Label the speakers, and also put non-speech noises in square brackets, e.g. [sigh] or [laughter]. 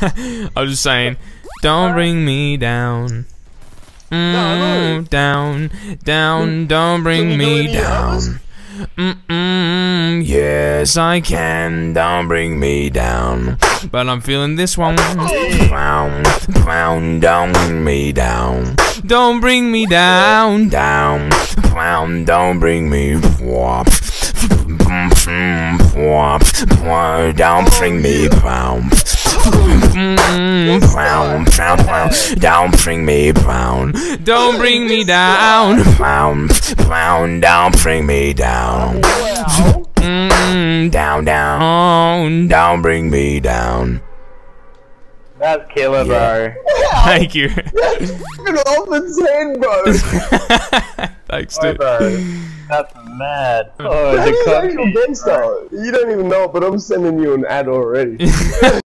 Speaker 1: [laughs] I was just saying, don't bring me down. Mm, down, down, don't bring me down. Mm-mm, yes, I can. Don't bring me down. But I'm feeling this one. Brown, brown, don't bring me down. Don't bring me down, down. Brown, don't bring me. Whop. Whop. Don't bring me brown. Brown, brown, brown. Don't bring me brown. Don't bring me down. Brown, brown. Don't bring me down. Mm, down, down. Bring me down.
Speaker 2: That's killer,
Speaker 1: Yeah.
Speaker 2: bro. [laughs]
Speaker 1: Thank you.
Speaker 3: That's Fucking off insane, bro. [laughs]
Speaker 1: Thanks, dude.
Speaker 2: bro. That's mad. Oh,
Speaker 3: That's
Speaker 2: the
Speaker 3: actual
Speaker 2: cookie.
Speaker 3: gangster. You don't even know but I'm sending you an ad already. [laughs] [laughs]